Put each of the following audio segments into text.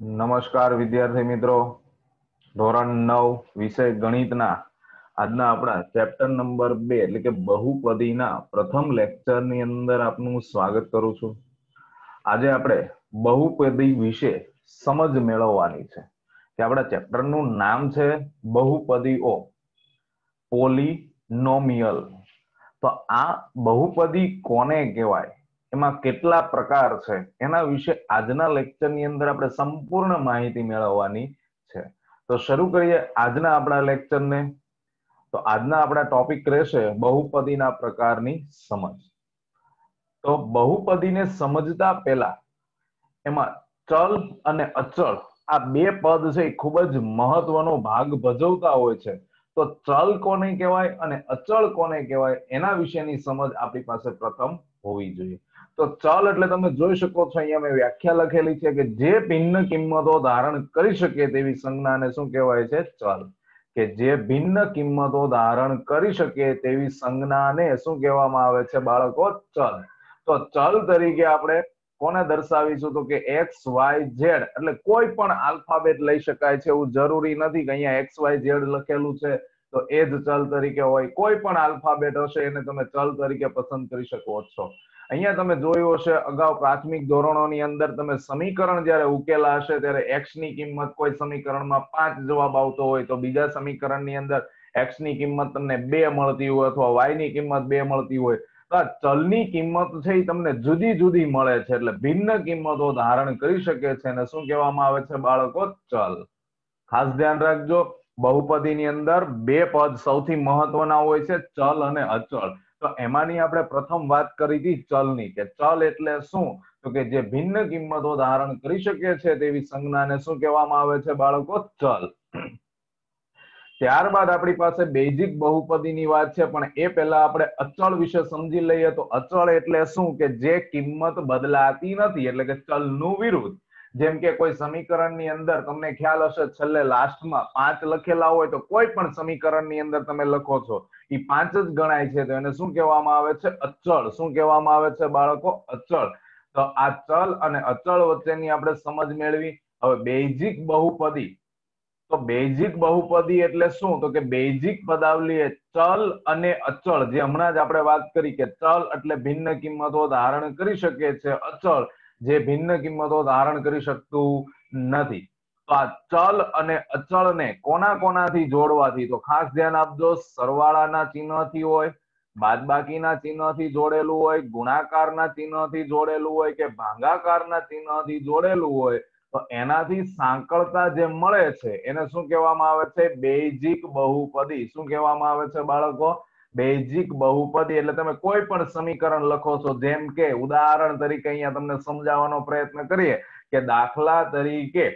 નમસ્કાર વિદ્યાર્થી મિત્રો. ધોરણ નવ વિષય ગણિતના આજના આપણા ચેપ્ટર નંબર બે એટલે કે બહુપદીના પ્રથમ લેક્ચરની અંદર આપનું સ્વાગત કરું છું. આજે આપણે બહુપદી વિશે સમજ મેળવવાની છે. કે આપણા ચેપ્ટરનું નામ છે બહુપદીઓ, પોલીનોમિયલ. તો આ બહુપદી કોને કહેવાય? એમાં કેટલા પ્રકાર છે? એના વિશે આજના લેક્ચરની અંદર આપણે સંપૂર્ણ માહિતી મેળવવાની છે. તો શરૂ કરીએ આજના આપણા લેક્ચરને તો આજના આપણા ટોપિક રહેશે બહુપદીના પ્રકારની સમજ. તો બહુપદીને સમજતા પહેલા એમાં ચલ અને અચળ આ બે પદ છે એ ખૂબ જ મહત્વનો ભાગ ભજવતા હોય છે. તો ચલ કોને કહેવાય અને અચળ કોને કહેવાય એના વિશેની સમજ આપણી પાસે પ્રથમ હોવી જોઈએ. તો ચલ એટલે તમે જોઈ શકો છો, અહીંયા મેં વ્યાખ્યા લખેલી છે કે જે ભિન્ન કિંમતો ધારણ કરી શકે તેવી સંજ્ઞાને શું કહેવાય છે? ચલ. કે જે ભિન્ન કિંમતો ધારણ કરી શકે તેવી સંજ્ઞાને શું કહેવામાં આવે છે બાળકો? ચલ. તો ચલ તરીકે આપણે કોને દર્શાવીશું તો કે એક્સ વાય ઝેડ એટલે કોઈ પણ આલ્ફાબેટ લઈ શકાય છે એવું જરૂરી નથી કે અહીંયા એક્સ વાય ઝેડ લખેલું છે. તો એ જ ચલ તરીકે હોય. કોઈ પણ આલ્ફાબેટ હશે એને તમે ચલ તરીકે પસંદ કરી શકો છો. અહીંયા તમે જોયું હશે, અગાઉ પ્રાથમિક ધોરણોની અંદર તમે સમીકરણ જયારે ઉકેલા હશે, ત્યારે એક્સની કિંમત કોઈ સમીકરણમાં પાંચ જવાબ આવતો હોય તો બીજા સમીકરણની અંદર એક્સની કિંમત તમને બે મળતી હોય અથવા વાયની કિંમત બે મળતી હોય. તો આ ચલની કિંમત છે એ તમને જુદી જુદી મળે છે, એટલે ભિન્ન કિંમતો ધારણ કરી શકે છે. અને શું કહેવામાં આવે છે બાળકો? ચલ. ખાસ ધ્યાન રાખજો. બહુપદીની અંદર બે પદ સૌથી મહત્વના હોય છે, ચલ અને અચળ. તો એમાંની આપણે પ્રથમ વાત કરી હતી ચલની, કે ચલ એટલે શું? તો કે જે ભિન્ન કિંમતો ધારણ કરી શકે છે તેવી સંજ્ઞાને શું કહેવામાં આવે છે બાળકો? ચલ. ત્યારબાદ આપણી પાસે બેઝિક બહુપદીની વાત છે, પણ એ પહેલા આપણે અચળ વિશે સમજી લઈએ તો અચળ એટલે શું? કે જે કિંમત બદલાતી નથી, એટલે કે ચલનું વિરુદ્ધ. જેમ કે કોઈ સમીકરણની અંદર તમને ખ્યાલ હશે છેલ્લે લાસ્ટમાં પાંચ લખેલા હોય તો કોઈ પણ સમીકરણની અંદર તમે લખો છો. એ પાંચ જ ગણાય છે તો એને શું કહેવામાં આવે છે? અચળ. શું કહેવામાં આવે છે બાળકો? અચળ. તો આ ચલ અને અચળ વચ્ચેની આપણે સમજ મેળવી. હવે બેઝિક બહુપદી. તો બેઝિક બહુપદી એટલે શું? તો કે બેઝિક પદાવલી એ ચલ અને અચળ. જે હમણાં જ આપણે વાત કરી કે ચલ એટલે ભિન્ન કિંમતો ધારણ કરી શકે છે અચળ. જે ભિન્ન કિંમતો ધારણ કરી શકતું નથી. તો આ ચલ અને અચળને કોના કોનાથી જોડવાથી? તો ખાસ ધ્યાન આપજો, સરવાળાના ચિહ્નથી હોય, બાદબાકીના ચિહ્નથી જોડેલું હોય, ગુણાકારના ચિહ્નથી જોડેલું હોય કે ભાંગાકારના ચિહ્નથી જોડેલું હોય, તો એનાથી સાંકળતા જે મળે છે, એને શું કહેવામાં આવે છે? બેઝિક બહુપદી. શું કહેવામાં આવે છે બાળકો? બેઝિક બહુપદી એટલે તમે કોઈ પણ સમીકરણ લખો છો, જેમ કે ઉદાહરણ તરીકે અહીંયા તમને સમજાવવાનો પ્રયત્ન કરીએ કે દાખલા તરીકે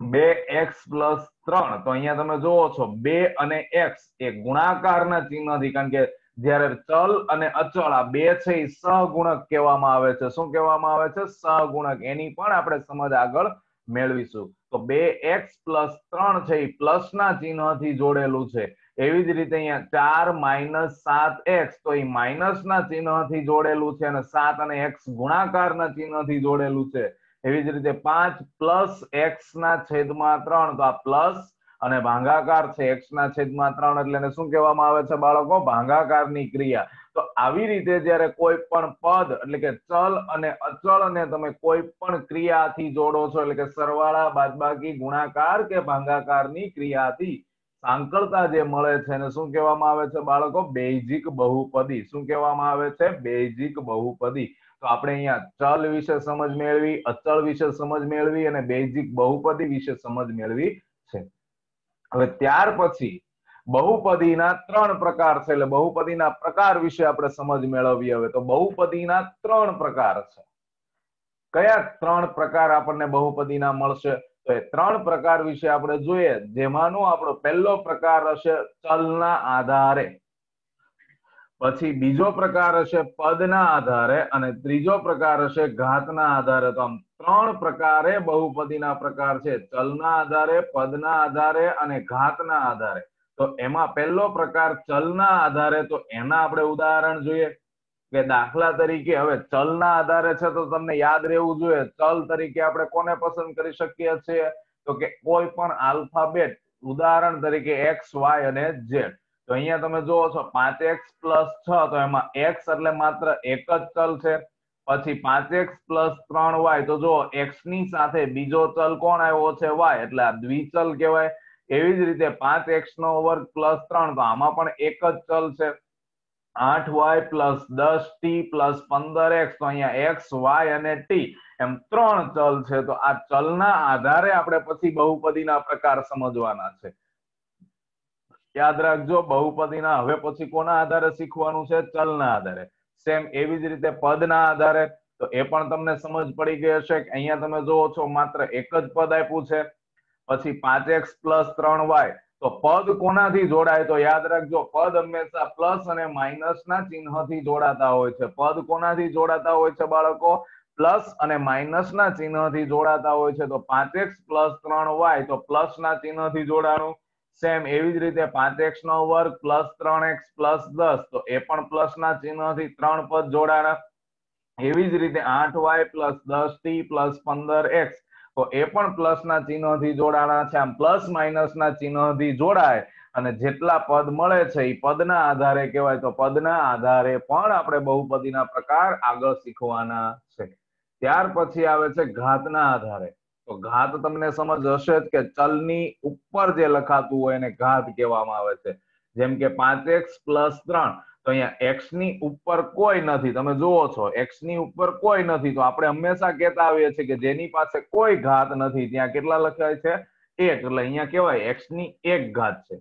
બે એક્સ પ્લસ ત્રણ, તો અહીંયા તમે જોવો છો, બે અને એક્સ એ ગુણાકારના ચિહ્નથી, કારણ કે જ્યારે ચલ અને અચળ આ બે છે એ સહગુણક કહેવામાં આવે છે. શું કહેવામાં આવે છે? સહગુણક. એની પણ આપણે સમજ આગળ મેળવીશું. તો બે એક્સ પ્લસ ત્રણ છે એ પ્લસ ના ચિહ્નથી જોડેલું છે. એવી જ રીતે અહીંયા ચાર માઇનસ સાત એક્સ, તો એ માઇનસ ના ચિહ્નથી જોડેલું છે અને સાત અને એક્સ ગુણાકારના ચિહ્નથી જોડેલું છે. એવી જ રીતે પાંચ પ્લસ એક્સ ના છેદમાં ત્રણ, તો આ પ્લસ અને ભાંગાકાર છે એક્સ ના છેદમાં ત્રણ, એટલે શું કહેવામાં આવે છે બાળકો? ભાંગાકારની ક્રિયા. તો આવી રીતે જ્યારે કોઈ પણ પદ, એટલે કે ચલ અને અચળ ને તમે કોઈ પણ ક્રિયાથી જોડો છો, એટલે કે સરવાળા, બાદબાકી, ગુણાકાર કે ભાંગાકારની ક્રિયાથી સાંકળતા જે મળે છે એને શું કહેવામાં આવે છે બાળકો? બેઝિક બહુપદી. શું કહેવામાં આવે છે? બેઝિક બહુપદી. તો આપણે અહીંયા ચલ વિશે સમજ મેળવી, અચળ વિશે સમજ મેળવી અને બેઝિક બહુપદી વિશે સમજ મેળવી છે. હવે ત્યાર પછી બહુપદીના ત્રણ પ્રકાર છે એટલે બહુપદીના પ્રકાર વિશે આપણે સમજ મેળવીએ હવે. તો બહુપદીના ત્રણ પ્રકાર છે. કયા ત્રણ પ્રકાર આપણને બહુપદીના મળશે? તો એ ત્રણ પ્રકાર વિશે આપણે જોઈએ, જેમાંનો આપણો પહેલો પ્રકાર હશે ચલના આધારે. પછી બીજો પ્રકાર હશે પદના આધારે અને ત્રીજો પ્રકાર હશે ઘાતના આધારે. તો આમ ત્રણ પ્રકારે બહુપદીના પ્રકાર છે. ચલના આધારે, પદના આધારે અને ઘાતના આધારે. તો એમાં પહેલો પ્રકાર ચલના આધારે તો એના આપણે ઉદાહરણ જોઈએ કે દાખલા તરીકે હવે ચલના આધારે છે તો તમને યાદ રહેવું જોઈએ. ચલ તરીકે આપણે કોને પસંદ કરી શકીએ છીએ? તો કે કોઈ પણ આલ્ફાબેટ ઉદાહરણ તરીકે એક્સ, વાય અને ઝેડ. તો અહીંયા તમે જુઓ છો પાંચ એક્સ પ્લસ છ, તો એમાં એક્સ એટલે માત્ર એક જ ચલ છે. પછી પાંચ એક્સ પ્લસ ત્રણ વાય, તો જો એક્સની સાથે બીજો ચલ કોણ આવ્યો છે? વાય. એટલે આ દ્વિચલ કહેવાય. એવી જ રીતે પાંચ એક્સ નો વર્ગ પ્લસ ત્રણ, તો આમાં પણ એક જ ચલ છે. આઠ વાય પ્લસ દસ ટી પ્લસ પંદર એક્સ તો અહીંયા એક્સ વાય અને ટી એમ ત્રણ ચલ છે, તો આ ચલના આધારે આપણે પછી બહુપદીના પ્રકાર સમજવાના છે. યાદ રાખજો, બહુપદીના હવે પછી કોના આધારે શીખવાનું છે? ચલના આધારે. સેમ એવી જ રીતે પદના આધારે. તો એ પણ તમને સમજ પડી ગઈ હશે કે અહીંયા તમે જોવો છો, માત્ર એક જ પદ આપ્યું છે. પછી પાંચ એક્સ પ્લસ ત્રણ વાય. તો પદ કોનાથી જોડાય? તો યાદ રાખજો, પદ હંમેશા પ્લસ અને માઇનસ ના ચિહ્નથી જોડાતા હોય છે. પદ કોનાથી જોડાતા હોય છે બાળકો? પ્લસ અને માઇનસ ના ચિહ્નથી જોડાતા હોય છે. તો પાંચ એક્સ પ્લસ ત્રણ વાય, તો પ્લસ ના ચિહ્નથી જોડાણું. સેમ એવી જ રીતે પાંચ એક્સ નો વર્ગ પ્લસ ત્રણ એક્સ પ્લસ દસ, તો એ પણ પ્લસ ના ચિહ્નથી ત્રણ પદ જોડાણા. એવી જ રીતે આઠ વાય પ્લસ દસ ટી પ્લસ પંદર એક્સ. તો એ પણ પ્લસ ના ચિહ્નથી જોડાણા છે. આમ પ્લસ માઇનસ ના ચિહ્નથી જોડાય અને જેટલા પદ મળે છે એ પદના આધારે કહેવાય. તો પદના આધારે પણ આપણે બહુપદીના પ્રકાર આગળ શીખવાના છે. ત્યાર પછી આવે છે ઘાતના આધારે. તો ઘાત તમને સમજ હશે જ કે ચલની ઉપર જે લખાતું હોય એને ઘાત કહેવામાં આવે છે. જેમ કે પાંચ એક્સ પ્લસ ત્રણ. તો અહીંયા એક્સની ઉપર કોઈ નથી. તમે જુઓ છો એક્સની ઉપર કોઈ નથી. તો આપણે હંમેશા કહેતા આવીએ છીએ કે જેની પાસે કોઈ ઘાત નથી. ત્યાં કેટલા લખાય છે? એક. એટલે અહીંયા કેવાય એક્સની એક ઘાત છે.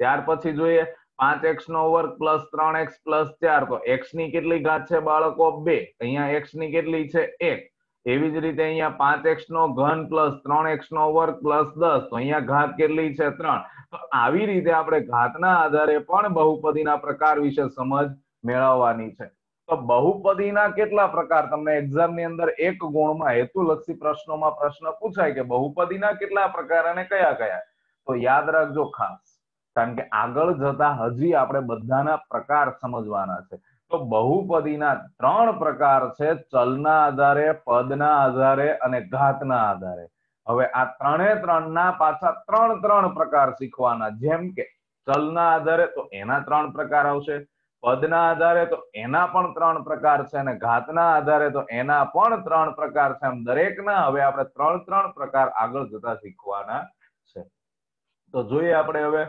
ત્યાર પછી જોઈએ, પાંચ એક્સ નો વર્ગ પ્લસ ત્રણ એક્સ પ્લસ ચાર. તો એક્સની કેટલી ઘાત છે બાળકો? બે. અહીંયા એક્સની કેટલી છે? એક. એવી જ રીતે અહીંયા પાંચ એક્સ નો ઘન પ્લસ ત્રણ એક્સ નો વર્ગ પ્લસ દસ, તો અહીંયા ઘાત કેટલી છે? ત્રણ. તો આવી રીતે આપણે ઘાતના આધારે પણ બહુપદીના પ્રકાર વિશે સમજ મેળવવાની છે. તો બહુપદીના કેટલા પ્રકાર? તમને એક્ઝામની અંદર એક ગુણમાં હેતુલક્ષી પ્રશ્નોમાં પ્રશ્ન પૂછાય કે બહુપદીના કેટલા પ્રકાર અને કયા કયા? તો યાદ રાખજો ખાસ. કારણ કે આગળ જતા હજી આપણે બધાના પ્રકાર સમજવાના છે. તો બહુપદીના ત્રણ પ્રકાર છે, ચલના આધારે, પદના આધારે અને ઘાતના આધારે. હવે આ ત્રણે ત્રણના પાછા ત્રણ ત્રણ પ્રકાર શીખવાના. જેમ કે ચલના આધારે તો એના ત્રણ પ્રકાર આવશે, પદના આધારે તો એના પણ ત્રણ પ્રકાર છે અને ઘાતના આધારે તો એના પણ ત્રણ પ્રકાર છે. એમ દરેકના હવે આપણે ત્રણ ત્રણ પ્રકાર આગળ જતા શીખવાના છે. તો જોઈએ આપણે હવે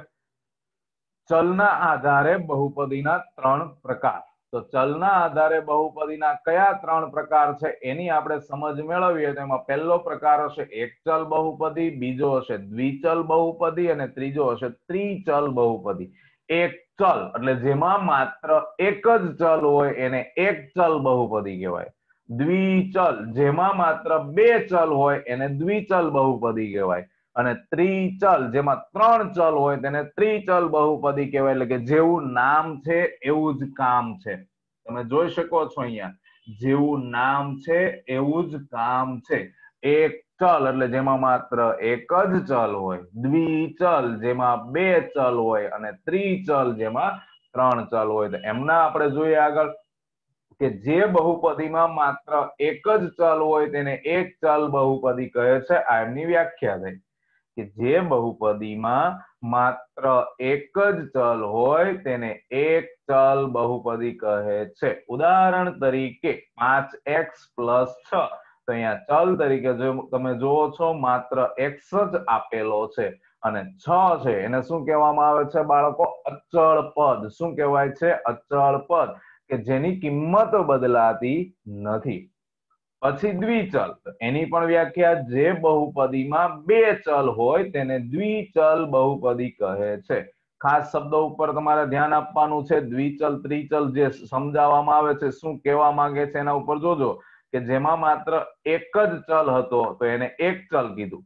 ચલના આધારે બહુપદીના ત્રણ પ્રકાર. તો ચલના આધારે બહુપદીના કયા ત્રણ પ્રકાર છે એની આપણે સમજ મેળવીએ તો એમાં પહેલો પ્રકાર હશે એકચલ બહુપદી, બીજો હશે દ્વિચલ બહુપદી અને ત્રીજો હશે ત્રિચલ બહુપદી. એક ચલ એટલે જેમાં માત્ર એક જ ચલ હોય એને એક ચલ બહુપદી કહેવાય. દ્વિચલ, જેમાં માત્ર બે ચલ હોય એને દ્વિચલ બહુપદી કહેવાય. અને ત્રિચલ, જેમાં ત્રણ ચલ હોય તેને ત્રિચલ બહુપદી કહેવાય. એટલે કે જેવું નામ છે એવું જ કામ છે. તમે જોઈ શકો છો અહીંયા. જેવું નામ છે એવું જ કામ છે. એક ચલ એટલે જેમાં માત્ર એક જ ચલ હોય. દ્વિચલ જેમાં બે ચલ હોય અને ત્રિચલ જેમાં ત્રણ ચલ હોય. તો એમના આપણે જોઈએ આગળ કે જે બહુપદીમાં માત્ર એક જ ચલ હોય તેને એક ચલ બહુપદી કહે છે. આ એમની વ્યાખ્યા થઈ કે જે બહુપદીમાં માત્ર એક જ ચલ હોય તેને એક ચલ બહુપદી કહે છે. ઉદાહરણ તરીકે પાંચ એક્સ પ્લસ છ. તો અહીંયા ચલ તરીકે જો તમે જુઓ છો, માત્ર એક્સ જ આપેલો છે. અને છ છે, એને શું કહેવામાં આવે છે બાળકો? અચળ પદ. શું કહેવાય છે? અચળ પદ. કે જેની કિંમત બદલાતી નથી. પછી દ્વિચલ. એની પણ વ્યાખ્યા જે બહુપદીમાં બે ચલ હોય તેને દ્વિચલ બહુપદી કહે છે. ખાસ શબ્દો ઉપર તમારે ધ્યાન આપવાનું છે. દ્વિચલ, ત્રિચલ જે સમજાવવામાં આવે છે, શું કહેવા માંગે છે એના ઉપર જોજો કે જેમાં માત્ર એક જ ચલ હતો, તો એને એક ચલ કીધું.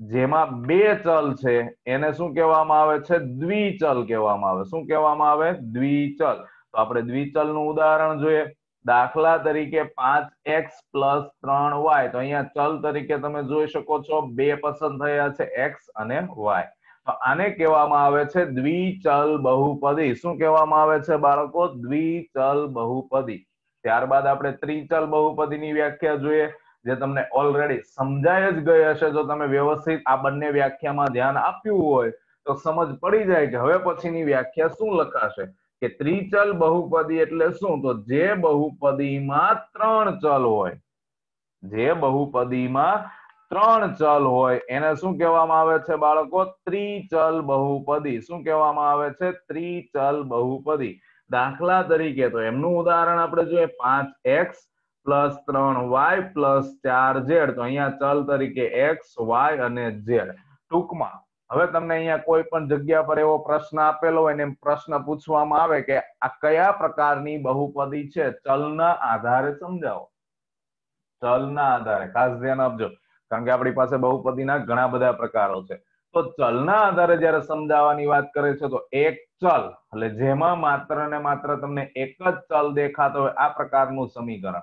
જેમાં બે ચલ છે, એને શું કહેવામાં આવે છે? દ્વિચલ કહેવામાં આવે. શું કહેવામાં આવે? દ્વિચલ. તો આપણે દ્વિચલનું ઉદાહરણ જોઈએ. દાખલા તરીકે પાંચ એક્સ પ્લસ ત્રણ વાય. તો અહીંયા ચલ તરીકે તમે જોઈ શકો છો, બે પસંદ થયા છે એક્સ અને વાય. તો આને કહેવામાં આવે છે દ્વિચલ બહુપદી. શું કહેવામાં આવે છે બાળકો? દ્વિચલ બહુપદી. ત્યારબાદ આપણે ત્રિચલ બહુપદીની વ્યાખ્યા જોઈએ, જે તમને ઓલરેડી સમજાય જ ગઈ હશે. જો તમે વ્યવસ્થિત આ બંને વ્યાખ્યામાં ધ્યાન આપ્યું હોય, તો સમજ પડી જાય કે હવે પછીની વ્યાખ્યા શું લખાશે. કે ત્રિચલ બહુપદી એટલે શું? તો જે બહુપદીમાં ત્રણ ચલ હોય, જે બહુપદીમાં ત્રણ ચલ હોય, એને શું કહેવામાં આવે છે બાળકો? ત્રિચલ બહુપદી. શું કહેવામાં આવે છે? ત્રિચલ બહુપદી. દાખલા તરીકે તો એમનું ઉદાહરણ આપણે જોઈએ, પાંચ એક્સ પ્લસ ત્રણ વાય પ્લસ ચાર ઝેડ. તો અહીંયા ચલ તરીકે એક્સ, વાય અને ઝેડ. ટૂંકમાં હવે તમને અહીંયા કોઈ પણ જગ્યા પર એવો પ્રશ્ન આપેલો હોય ને પ્રશ્ન પૂછવામાં આવે કે આ કયા પ્રકારની બહુપદી છે, ચલના આધારે સમજાવો. ચલના આધારે, ખાસ ધ્યાન આપજો. કારણ કે આપણી પાસે બહુપદીના ઘણા બધા પ્રકારો છે. તો ચલના આધારે જયારે સમજાવવાની વાત કરે છે, તો એક ચલ, એટલે જેમાં માત્ર ને માત્ર તમને એક જ ચલ દેખાતો હોય, આ પ્રકારનું સમીકરણ.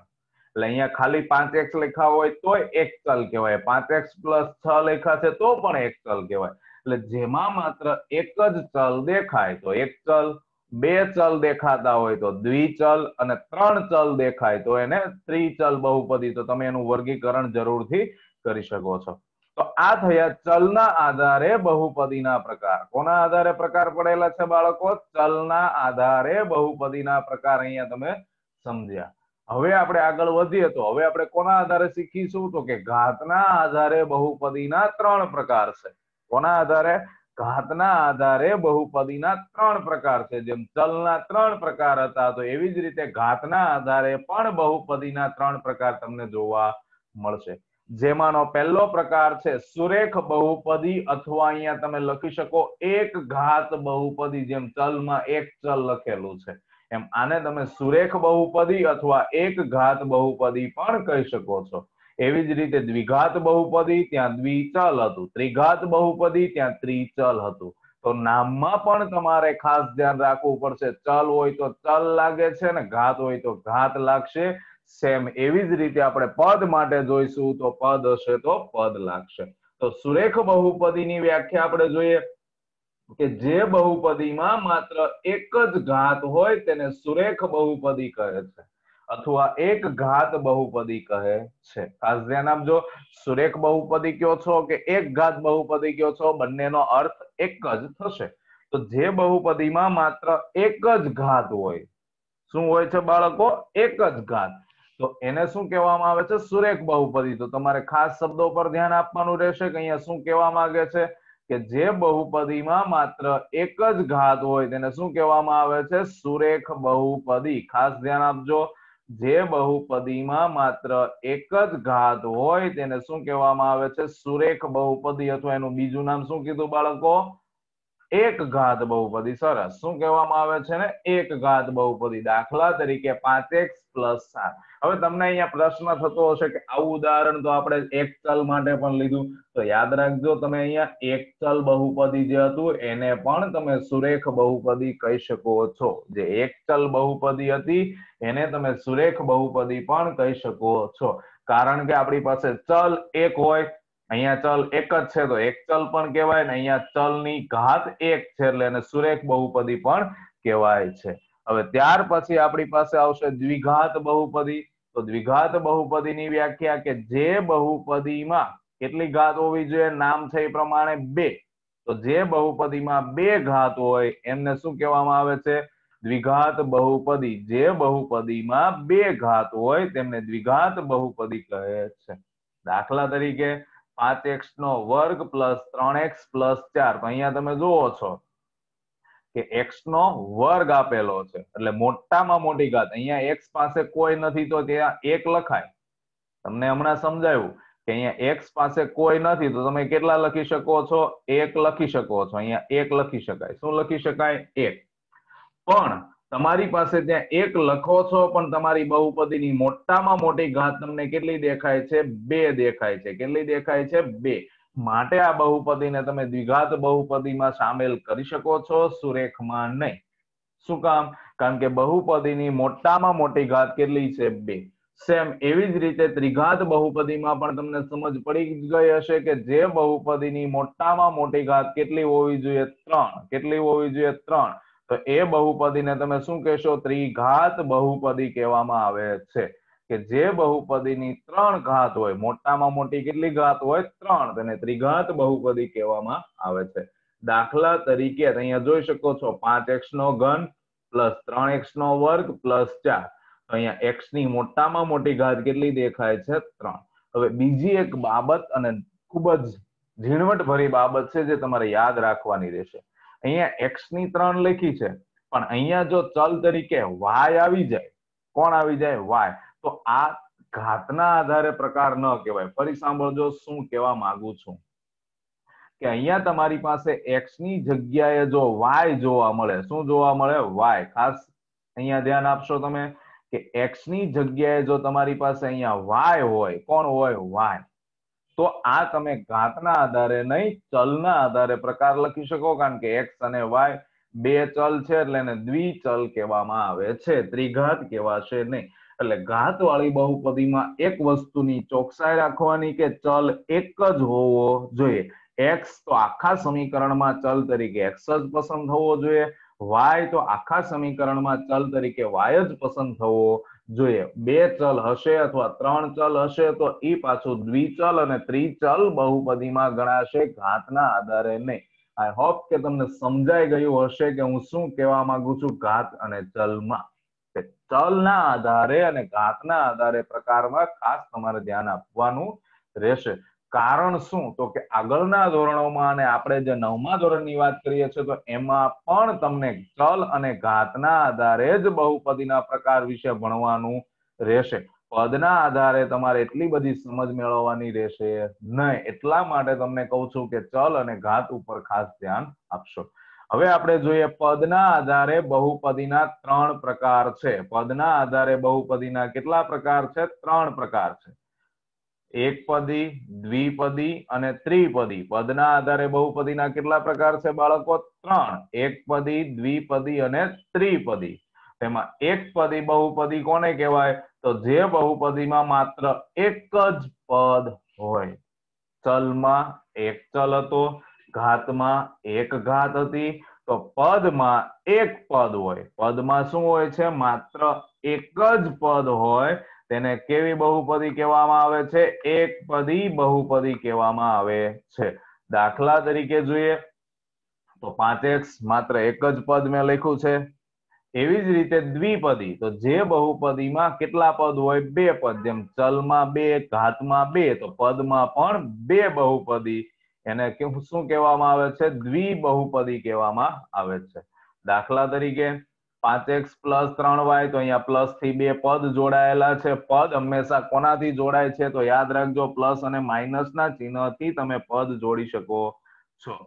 એટલે અહીંયા ખાલી પાંચ એક્સ લખ્યા હોય તોય એક ચલ કહેવાય. પાંચ એક્સ પ્લસ છ લખ્યા છે તો પણ એક ચલ કહેવાય. એટલે જેમાં માત્ર એક જ ચલ દેખાય, તો એક ચલ, બે ચલ દેખાતા હોય તો દ્વિચલ અને ત્રણ ચલ દેખાય, તો એને ત્રિચલ બહુપદી. તો તમે એનું વર્ગીકરણ જરૂરથી કરી શકો છો. તો આ થયા ચલના આધારે બહુપદીના પ્રકાર. કોના આધારે પ્રકાર પડેલા છે બાળકો? ચલના આધારે બહુપદીના પ્રકાર અહીંયા તમે સમજ્યા. હવે આપણે આગળ વધીએ તો હવે આપણે કોના આધારે શીખીશું? તો કે ઘાતના આધારે બહુપદીના ત્રણ પ્રકાર છે. કોના આધારે? ઘાતના આધારે બહુપદીના ત્રણ પ્રકાર છે. જેમ ચલના ત્રણ પ્રકાર હતા, તો એવી જ રીતે ઘાતના આધારે પણ બહુપદીના ત્રણ પ્રકાર તમને જોવા મળશે. જેમાંનો પહેલો પ્રકાર છે, સુરેખ બહુપદી, અથવા અહીંયા તમે લખી શકો એક ઘાત બહુપદી, જેમ ચલમાં એક ચલ લખેલું છે. એમ આને તમે સુરેખ બહુપદી, અથવા એક ઘાત બહુપદી પણ કહી શકો છો. એવી જ રીતે દ્વિઘાત બહુપદી ત્યાં દ્વિચલ હતું. ત્રિઘાત બહુપદી ત્યાં ત્રિચલ હતું. તો નામમાં પણ તમારે ખાસ ધ્યાન રાખવું પડશે. ચલ હોય તો ચલ લાગે છે ને ઘાત હોય તો ઘાત લાગશે. સેમ એવી જ રીતે આપણે પદ માટે જોઈશું તો પદ હશે તો પદ લાગશે. તો સુરેખ બહુપદીની વ્યાખ્યા આપણે જોઈએ કે જે બહુપદીમાં માત્ર એક જ ઘાત હોય તેને સુરેખ બહુપદી કહે છે. અથવા એક ઘાત બહુપદી કહે છે. ખાસ ધ્યાન આપજો, સુરેખ બહુપદી કયો છો કે એક ઘાત બહુપદી કયો છો? બંનેનો અર્થ એક જ થશે. તો જે બહુપદીમાં માત્ર એક જ ઘાત હોય, શું હોય છે બાળકો? એક જ ઘાત. તો એને શું કહેવામાં આવે છે? સુરેખ બહુપદી. તો તમારે ખાસ શબ્દો પર ધ્યાન આપવાનું રહેશે કે અહીંયા શું કહેવા માંગે છે? કે જે બહુપદીમાં માત્ર એક જ ઘાત હોય, તેને શું કહેવામાં આવે છે? સુરેખ બહુપદી. ખાસ ધ્યાન આપજો. જે બહુપદીમાં માત્ર એક જ ઘાત હોય તેને શું કહેવામાં આવે છે? સુરેખ બહુપદી અથવા એનું બીજું નામ શું કીધું બાળકો? એક ઘાત બહુપદી સરસ. શું કહેવામાં આવે છે ને? એક ઘાત બહુપદી. દાખલા તરીકે પાંચ એક્સ પ્લસ સાત. હવે તમને અહીંયા પ્રશ્ન થતો હશે કે આવું ઉદાહરણ તો આપણે એક ચલ માટે પણ લીધું. તો યાદ રાખજો, તમે અહીંયા એક ચલ બહુપદી જે હતું, એને પણ તમે સુરેખ બહુપદી કહી શકો છો. જે એક ચલ બહુપદી હતી, એને તમે સુરેખ બહુપદી પણ કહી શકો છો. કારણ કે આપણી પાસે ચલ એક હોય અહીંયા ચલ એક જ છે તો એક ચલ પણ કહેવાય ને અહીંયા ચલની ઘાત એક છે એટલે એને સુરેખ બહુપદી પણ કહેવાય છે. હવે ત્યાર પછી આપણી પાસે આવશે દ્વિઘાત બહુપદી. તો દ્વિઘાત બહુપદીની વ્યાખ્યા કે જે બહુપદીમાં કેટલી ઘાત હોવી જોઈએ? નામ છે એ પ્રમાણે બે. તો જે બહુપદીમાં બે ઘાત હોય એમને શું કહેવામાં આવે છે? દ્વિઘાત બહુપદી. જે બહુપદીમાં બે ઘાત હોય તેમને દ્વિઘાત બહુપદી કહે છે. દાખલા તરીકે પાંચ એક્સ નો વર્ગ પ્લસ ત્રણ એક્સ પ્લસ ચાર. તો અહીંયા તમે જુઓ છો કે એક્સ નો વર્ગ આપેલો છે. એટલે મોટામાં મોટી ઘાત. અહીંયા એક્સ પાસે કોઈ નથી તો ત્યાં એક લખાય. તમને હમણાં સમજાયું કે અહીંયા એક્સ પાસે કોઈ નથી તો તમે કેટલા લખી શકો છો? એક લખી શકો છો. અહીંયા એક લખી શકાય. શું લખી શકાય? એક. પણ તમારી પાસે ત્યાં એક લખો છો, પણ તમારી બહુપદીની મોટામાં મોટી ઘાત તમને કેટલી દેખાય છે? બે દેખાય છે. કેટલી દેખાય છે? બે. માટે આ બહુપદીને તમે દ્વિઘાત બહુપદીમાં સામેલ કરી શકો છો, સુરેખમાં નહીં. શું કામ? કારણ કે બહુપદીની મોટામાં મોટી ઘાત કેટલી છે? બે. સેમ એવી જ રીતે ત્રિઘાત બહુપદીમાં પણ તમને સમજ પડી ગઈ હશે કે જે બહુપદીની મોટામાં મોટી ઘાત કેટલી હોવી જોઈએ? ત્રણ. કેટલી હોવી જોઈએ? ત્રણ. તો એ બહુપદીને તમે શું કહેશો? ત્રિઘાત બહુપદી કહેવામાં આવે છે. કે જે બહુપદીની ત્રણ ઘાત હોય, મોટામાં મોટી કેટલી ઘાત હોય? ત્રણ. તેને ત્રિઘાત બહુપદી કહેવામાં આવે છે. દાખલા તરીકે અહીંયા જોઈ શકો છો, પાંચ એક્સ નો ઘન પ્લસ ત્રણ એક્સ નો વર્ગ પ્લસ ચાર. અહીંયા એક્સની મોટામાં મોટી ઘાત કેટલી દેખાય છે? ત્રણ. હવે બીજી એક બાબત અને ખૂબ જ ઝીણવટ ભરી બાબત છે જે તમારે યાદ રાખવાની રહેશે. અહીંયા એક્સની ત્રણ લખી છે. પણ અહીંયા જો ચલ તરીકે વાય આવી જાય, કોણ આવી જાય? વાય તો આ ઘાતના આધારે પ્રકાર ન કહેવાય. ફરી સાંભળજો શું કહેવા માંગુ છું. કે અહીંયા તમારી પાસે એક્સની જગ્યાએ જો વાય જોવા મળે, શું જોવા મળે? વાય ખાસ અહીંયા ધ્યાન આપશો તમે કે એક્સની જગ્યાએ જો તમારી પાસે અહીંયા વાય હોય, કોણ હોય? વાય તો આ તમે ઘાતના આધારે નહીં, ચલના આધારે પ્રકાર લખી શકો, કારણ કે એક્સ અને વાય બે ચલ છે, એટલે એને દ્વિચલ કહેવામાં આવે છે. ત્રિઘાત કહેવાશે નહીં. એટલે ઘાત વાળી બહુપદીમાં એક વસ્તુની ચોકસાઈ રાખવાની કે ચલ એક જ હોવો જોઈએ? એક્સ તો આખા સમીકરણમાં ચલ તરીકે એક્સ જ પસંદ હોવો જોઈએ. વાય તો આખા સમીકરણમાં ચલ તરીકે વાય જ પસંદ થવો જોઈએ. બે ચલ હશે અથવા ત્રણ ચલ હશે તો એ પાછું દ્વિચલ અને ત્રિચલ બહુપદીમાં ગણાશે ઘાતના આધારે નહીં. આઈ હોપ કે તમને સમજાઈ ગયું હશે કે હું શું કહેવા માંગુ છું ઘાત અને ચલમાં. ચલના આધારે અને ઘાતના આધારે પ્રકારમાં ખાસ તમારે ધ્યાન આપવાનું રહેશે. કારણ શું? તો કે આગળના ધોરણોમાં અને આપણે જે નવમા ધોરણની વાત કરીએ છીએ, તો એમાં પણ તમને ચલ અને ઘાતના આધારે જ બહુપદીના પ્રકાર વિશે ભણવાનું રહેશે. પદના આધારે તમારે એટલી બધી સમજ મેળવવાની રહેશે નહીં. એટલા માટે તમને કહું છું કે ચલ અને ઘાત ઉપર ખાસ ધ્યાન આપશો. હવે આપણે જોઈએ પદના આધારે બહુપદીના ત્રણ પ્રકાર છે. પદના આધારે બહુપદીના કેટલા પ્રકાર છે? ત્રણ પ્રકાર છે. એકપદી, દ્વિપદી અને ત્રિપદી. પદના આધારે બહુપદીના કેટલા પ્રકાર છે બાળકો? ત્રણ. એકપદી, દ્વિપદી અને ત્રિપદી. તેમાં એકપદી બહુપદી કોને કહેવાય? તો જે બહુપદીમાં માત્ર એક જ પદ હોય. ચલમાં એક ચલ હતો, ઘાતમાં એક ઘાત હતી. તો પદમાં એક પદ હોય. પદમાં શું હોય છે? માત્ર એક જ પદ હોય. તેને કેવી બહુપદી કહેવામાં આવે છે? એક પદી બહુપદી કહેવામાં આવે છે. દાખલા તરીકે જોઈએ તો પાંચ માત્ર એક જ પદ મેં લખ્યું છે. એવી જ રીતે દ્વિપદી, તો જે બહુપદીમાં કેટલા પદ હોય? બે પદ. જેમ ચલમાં બે, ઘાતમાં બે, તો પદમાં પણ બે બહુપદી. એને શું કહેવામાં આવે છે? દ્વિ બહુપદી કહેવામાં આવે છે. દાખલા તરીકે પાંચ એક્સ પ્લસ ત્રણ વાય, તો અહીંયા પ્લસથી બે પદ જોડાયેલા છે. પદ હંમેશા કોનાથી જોડાય છે? તો યાદ રાખજો, પ્લસ અને માઇનસ ના ચિહ્નથી તમે પદ જોડી શકો છો.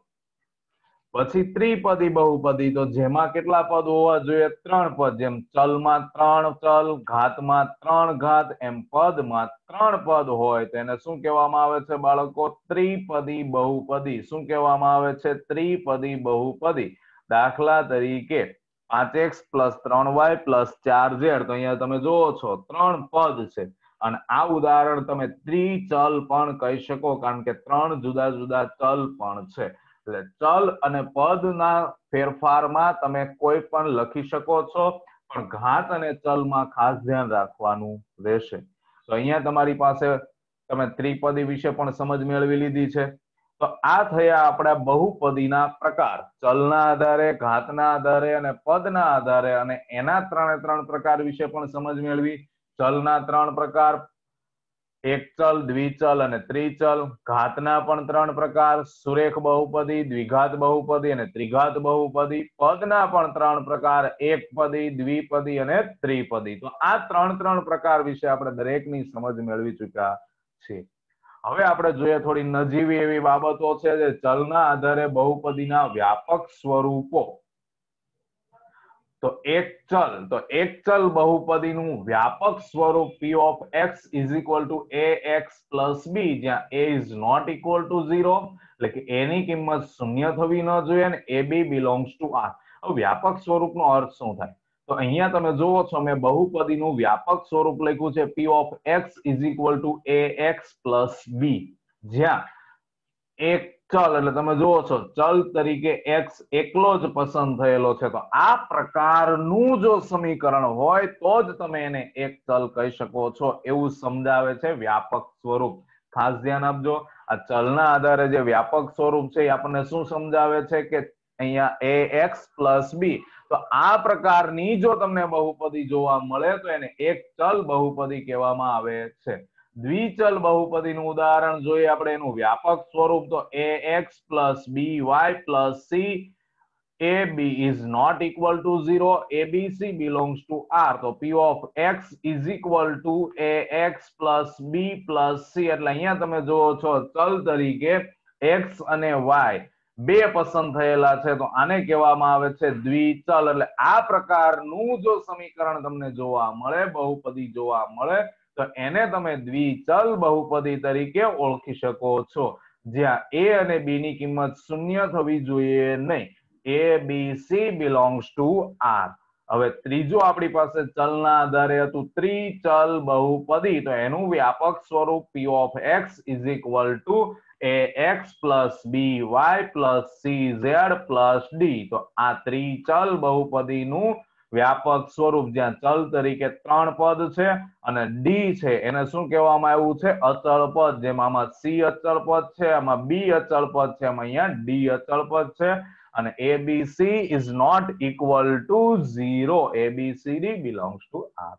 પછી ત્રિપદી બહુપદી, તો જેમાં કેટલા પદ હોવા જોઈએ? ત્રણ પદ, જેમ ચલમાં ત્રણ ચલ, ઘાતમાં ત્રણ ઘાત, એમ પદમાં ત્રણ પદ હોય તેને શું કહેવામાં આવે છે બાળકો? ત્રિપદી બહુપદી. શું કહેવામાં આવે છે? ત્રિપદી બહુપદી. દાખલા તરીકે પાંચ એક્સ પ્લસ ત્રણ વાય પ્લસ ચાર ઝેડ. તો અહીંયા તમે જોવો છો, ત્રણ પદ છે. અને આ ઉદાહરણ તમે ત્રિચલ પણ કહી શકો, કારણ કે ત્રણ જુદા જુદા ચલ પણ છે. એટલે ચલ અને પદના ફેરફારમાં તમે કોઈ પણ લખી શકો છો, પણ ઘાત અને ચલમાં ખાસ ધ્યાન રાખવાનું રહેશે. તો અહીંયા તમારી પાસે તમે ત્રિપદી વિશે પણ સમજ મેળવી લીધી છે. તો આ થયા આપણા બહુપદીના પ્રકાર. ચલના આધારે, ઘાતના આધારે અને પદના આધારે અને એના ત્રણે ત્રણ પ્રકાર વિશે પણ સમજ મેળવી. ચલના ત્રણ પ્રકાર, એક ચલ, દ્વિચલ અને ત્રિચલ. ઘાતના પણ ત્રણ પ્રકાર, સુરેખ બહુપદી, દ્વિઘાત બહુપદી અને ત્રિઘાત બહુપદી. પદના પણ ત્રણ પ્રકાર એક પદી દ્વિપદી અને ત્રિપદી. તો આ ત્રણ ત્રણ પ્રકાર વિશે આપણે દરેકની સમજ મેળવી ચુક્યા છીએ. હવે આપણે જોઈએ થોડી નજીવી એવી બાબતો છે જે ચલના આધારે બહુપદીના વ્યાપક સ્વરૂપો. તો એક ચલ, તો એક ચલ બહુપદીનું વ્યાપક સ્વરૂપ p of x is equal to A X plus B જ્યાં a is not equal to zero એટલે કે a ની કિંમત શૂન્ય થવી ન જોઈએ અને A B belongs to R વ્યાપક સ્વરૂપનો અર્થ શું થાય? તો અહીંયા તમે જુઓ છો, મેં બહુપદીનું વ્યાપક સ્વરૂપ લખ્યું છે, p of x is equal to a x plus B જ્યાં એક ચલ, એટલે તમે જુઓ છો, ચલ તરીકે એક્સ એકલો જ પસંદ થયેલો છે. તો આ પ્રકારનું જો સમીકરણ હોય, તો જ તમે એને એક ચલ કહી શકો છો. એવું સમજાવે છે વ્યાપક સ્વરૂપ. ખાસ ધ્યાન આપજો, આ ચલના આધારે જે વ્યાપક સ્વરૂપ છે એ આપણને શું સમજાવે છે કે અહીંયા એક્સ પ્લસ બી તો આ પ્રકારની જો તમને બહુપદી જોવા મળે, તો એને એક ચલ બહુપદી કહેવામાં આવે છે. દ્વિચલ બહુપદીનું ઉદાહરણ જોઈએ આપણે, એનું વ્યાપક સ્વરૂપ તો A X plus B Y plus C. A B is not equal to zero, A B C belongs to R. તો P of X is equal to A X plus B plus C. એટલે અહીંયા તમે જુઓ છો ચલ તરીકે x અને Y. બે પસંદ થયેલા છે, તો આને કહેવામાં આવે છે દ્વિચલ. એટલે આ પ્રકારનું જો સમીકરણ તમને જોવા મળે, બહુપદી જોવા મળે, તો એને તમે દ્વિચલ બહુપદી તરીકે ઓળખી શકો છો. જ્યાં એ અને બી ની કિંમત શૂન્ય થવી જોઈએ નહીં. A, B, C belongs to R. હવે ત્રીજું આપણી પાસે ચલના આધારે હતું ત્રિચલ બહુપદી. તો એનું વ્યાપક સ્વરૂપ P of X is equal to A X plus B Y plus C Z plus D તો આ ત્રિચલ બહુપદીનું વ્યાપક સ્વરૂપ જ્યાં ચલ તરીકે ત્રણ પદ છે અને ડી છે, એને શું કહેવામાં આવ્યું છે? અચળ પદ. જેમાં આમાં સી અચળ પદ છે, આમાં બી અચળ પદ છે, આમાં અહીંયા ડી અચળ પદ છે. અને A B C is not equal to zero A B C D belongs to R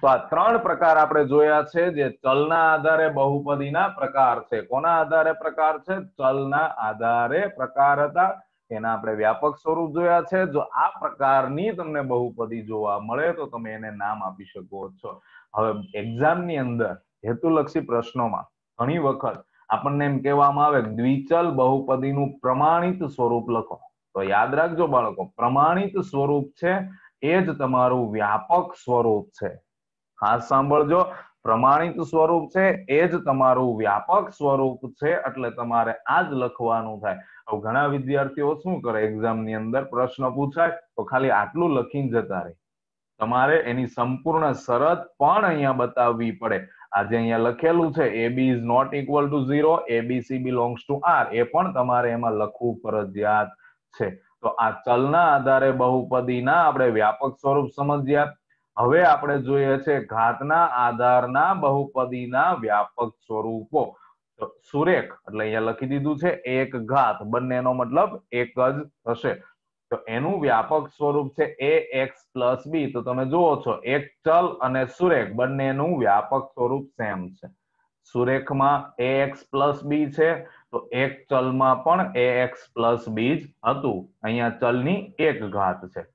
તો આ ત્રણ પ્રકાર આપણે જોયા છે, જે ચલના આધારે બહુપદીના પ્રકાર છે. કોના આધારે પ્રકાર છે? ચલના આધારે પ્રકાર હતા. એના આપણે વ્યાપક સ્વરૂપ જોયા છે. જો આ પ્રકારની તમને બહુપદી જોવા મળે, તો તમે એને નામ આપી શકો છો. હવે એક્ઝામની અંદર હેતુલક્ષી પ્રશ્નોમાં ઘણી વખત આપણને એમ કહેવામાં આવે દ્વિચલ બહુપદીનું પ્રમાણિત સ્વરૂપ લખો. તો યાદ રાખજો બાળકો, પ્રમાણિત સ્વરૂપ છે, એ જ તમારું વ્યાપક સ્વરૂપ છે. ખાસ સાંભળજો. પ્રમાણિત સ્વરૂપ છે એ જ તમારું વ્યાપક સ્વરૂપ છે એટલે તમારે આ જ લખવાનું થાય. ઘણા વિદ્યાર્થીઓ શું કરે? એક્ઝામની અંદર પ્રશ્ન પૂછાય, તો ખાલી આટલું લખીને જતા રહે. તમારે એની સંપૂર્ણ શરત પણ અહીંયા બતાવવી પડે. આજે અહીંયા લખેલું છે A B is not equal to zero A B C belongs to R એ પણ તમારે એમાં લખવું ફરજિયાત છે. તો આ ચલના આધારે બહુપદીના આપણે વ્યાપક સ્વરૂપ સમજ્યા. હવે આપણે જોઈએ છે ઘાતના આધારના બહુપદીના વ્યાપક સ્વરૂપો. સુરેખ એટલે અહીંયા લખી દીધું છે એક ઘાત. બંનેનો મતલબ એક જ થશે. તો એનું વ્યાપક સ્વરૂપ છે એ એક્સ પ્લસ બી. તો તમે જુઓ છો એક ચલ અને સુરેખ બંનેનું વ્યાપક સ્વરૂપ સેમ છે. સુરેખમાં એ એક્સ પ્લસ બી છે, તો એક ચલમાં પણ એ એક્સ પ્લસ બી જ હતું. અહીંયા ચલની એક ઘાત છે.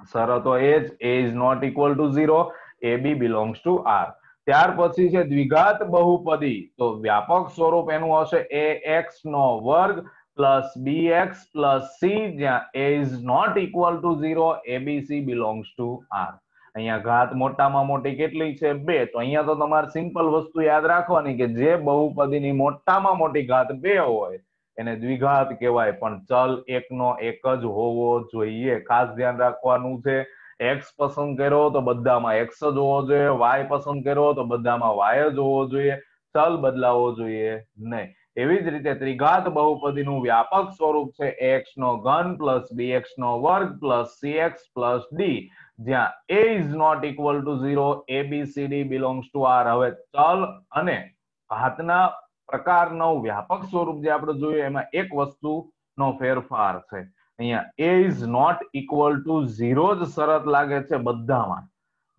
શરતો એ જ A is not equal to zero A B belongs to R ત્યાર પછી છે દ્વિઘાત બહુપદી. તો વ્યાપક સ્વરૂપ એનું હશે એ એક્સ નો વર્ગ plus B X plus C જ્યાં A is not equal to zero A B C belongs to R અહીંયા ઘાત મોટામાં મોટી કેટલી છે? બે. તો અહીંયા તો તમારે સિમ્પલ વસ્તુ યાદ રાખવાની કે જે બહુપદીની મોટામાં મોટી ઘાત બે હોય એને દ્વિઘાત કહેવાય. પણ ચલ એકનો એક જ હોવો જોઈએ. ખાસ ધ્યાન રાખવાનું છે. એક્સ પસંદ કર્યો તો બધામાં એક્સ જ હોવો જોઈએ. વાય પસંદ કર્યો તો બધામાં વાય જ હોવો જોઈએ. ચલ બદલાવો જોઈએ નહીં. એવી જ રીતે ત્રિઘાત બહુપદીનું વ્યાપક સ્વરૂપ છે એક્સ નો ઘન પ્લસ બી એક્સ નો વર્ગ plus C X plus D જ્યાં A is not equal to zero A B C D belongs to R હવે ચલ અને ઘાતના પ્રકારનું વ્યાપક સ્વરૂપ જે આપણે જોયું એમાં એક વસ્તુ નો ફેરફાર છે. અહીંયા A is not equal to zero જ શરત લાગે છે બધામાં.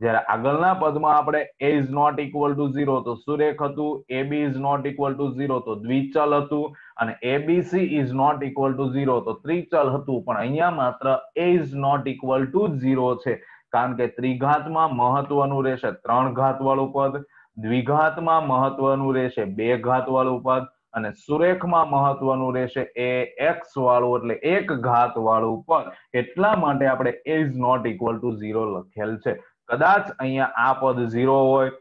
જ્યારે આગળના પદમાં આપણે A is not equal to zero તો સુરેખ હતું? A B is not equal to zero તો દ્વિચલ હતું. અને A B C is not equal to zero તો ત્રિચલ હતું. પણ અહીંયા માત્ર A is not equal to zero છે. કારણ કે ત્રિઘાતમાં મહત્વનું રહેશે ત્રણ ઘાત વાળું પદ દ્વિઘાતમાં મહત્વનું રહેશે બે ઘાત વાળું પદ અને સુરેખમાં મહત્વનું રહેશે એ એક્સ વાળું એટલે એક ઘાત વાળું પદ એટલા માટે આપણે is not equal to zero લખેલ છે. કદાચ અહીંયા આ પદ ઝીરો હોય,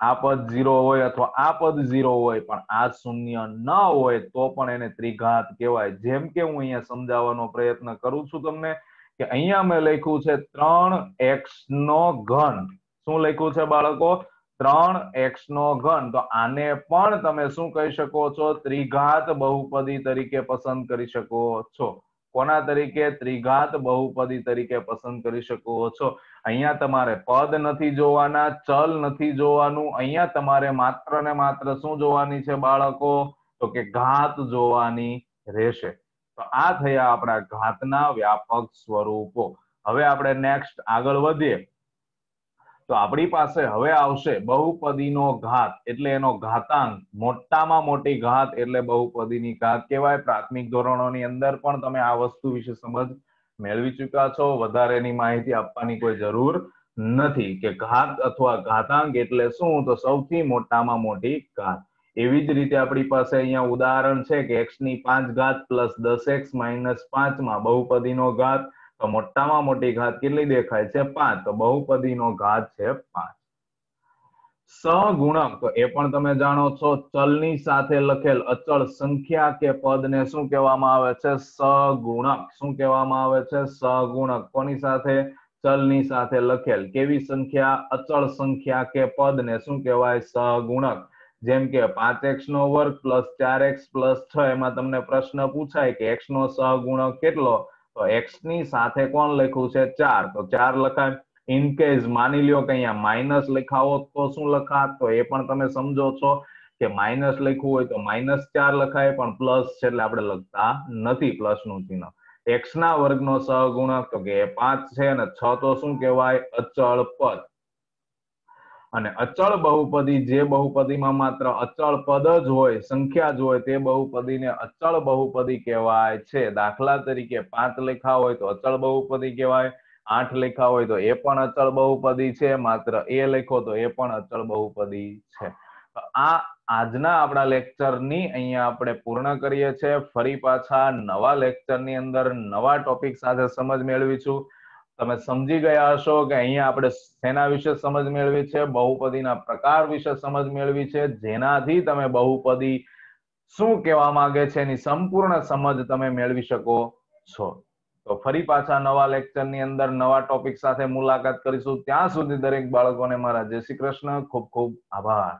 આ પદ ઝીરો હોય અથવા આ પદ ઝીરો હોય પણ આ શૂન્ય ન હોય તો પણ એને ત્રિઘાત કહેવાય. જેમ કે હું અહીંયા સમજાવવાનો પ્રયત્ન કરું છું તમને કે અહીંયા મેં લખ્યું છે ત્રણ એક્સ નો ઘન. શું લખ્યું છે બાળકો? ત્રણ એક્સ નો ઘન. તો આને પણ તમે શું કહી શકો છો? ત્રિઘાત બહુપદી તરીકે પસંદ કરી શકો છો. કોના તરીકે? ત્રિઘાત બહુપદી તરીકે પસંદ કરી શકો છો. અહીંયા તમારે પદ નથી જોવાના, ચલ નથી જોવાનું. અહીંયા તમારે માત્ર ને માત્ર શું જોવાની છે બાળકો? તો કે ઘાત જોવાની રહેશે. તો આ થયા આપણા ઘાતના વ્યાપક સ્વરૂપો. હવે આપણે નેક્સ્ટ આગળ વધીએ. તો આપણી પાસે હવે આવશે બહુપદીનો ઘાત, એટલે એનો ઘાતાંક. મોટામાં મોટી ઘાત એટલે બહુપદીની ઘાત કહેવાય. પ્રાથમિક ધોરણોની અંદર પણ તમે આ વસ્તુ વિશે સમજ મેળવી ચુક્યા છો. વધારેની માહિતી આપવાની કોઈ જરૂર નથી કે ઘાત અથવા ઘાતાંક એટલે શું? તો સૌથી મોટામાં મોટી ઘાત. એવી જ રીતે આપણી પાસે અહીંયા ઉદાહરણ છે કે એક્સની પાંચ ઘાત પ્લસ દસ એક્સ માઇનસ પાંચમાં બહુપદીનો ઘાત તો મોટામાં મોટી ઘાત કેટલી દેખાય છે? પાંચ. તો બહુપદીનો ઘાત છે પાંચ. સહગુણક તો એ પણ તમે જાણો છો, ચલની સાથે લખેલ અચળ સંખ્યા કે પદને શું કહેવામાં આવે છે? સગુણક શું કહેવામાં આવે છે? સગુણક કોની સાથે? ચલની સાથે લખેલ. કેવી સંખ્યા? અચળ સંખ્યા કે પદને શું કહેવાય? સગુણક જેમ કે પાંચ એક્સ નો વર્ગ પ્લસ ચાર એક્સ પ્લસ છ. એમાં તમને પ્રશ્ન પૂછાય કે એક્સ નો સહગુણક કેટલો? તો એક્સની સાથે કોણ લખ્યું છે? ચાર. તો ચાર લખાય. ઇન માની લ્યો કે અહીંયા માઇનસ લખાવો તો શું લખાત તો એ પણ તમે સમજો છો કે માઇનસ લખવું હોય તો માઇનસ ચાર લખાય, પણ પ્લસ છે એટલે આપણે લખતા નથી પ્લસનું ચિહ્ન. એક્સ ના વર્ગનો સહગુણક તો કે પાંચ છે અને છ તો શું કહેવાય? અચળ પદ. અને અચળ બહુપદી જે બહુપદીમાં માત્ર અચળ પદ જ હોય, સંખ્યા જ હોય, તે બહુપદીને અચળ બહુપદી કહેવાય છે. દાખલા તરીકે પાંચ લેખા હોય તો અચળ બહુપદી કહેવાય, આઠ લેખા હોય તો એ પણ અચળ બહુપદી છે, માત્ર એ લેખો તો એ પણ અચળ બહુપદી છે. આ આજના આપણા લેક્ચરની અહીંયા આપણે પૂર્ણ કરીએ છીએ. ફરી પાછા નવા લેક્ચરની અંદર નવા ટોપિક સાથે સમજ મેળવીશું. તમે સમજી ગયા હશો કે અહીંયા આપણે શેના વિશે સમજ મેળવી છે, બહુપદીના પ્રકાર વિશે સમજ મેળવી છે, જેનાથી તમે બહુપદી શું કહેવા માંગે છે એની સંપૂર્ણ સમજ તમે મેળવી શકો છો. તો ફરી પાછા નવા લેક્ચરની અંદર નવા ટોપિક સાથે મુલાકાત કરીશું. ત્યાં સુધી દરેક બાળકોને મારા જય શ્રી કૃષ્ણ. ખૂબ ખૂબ આભાર.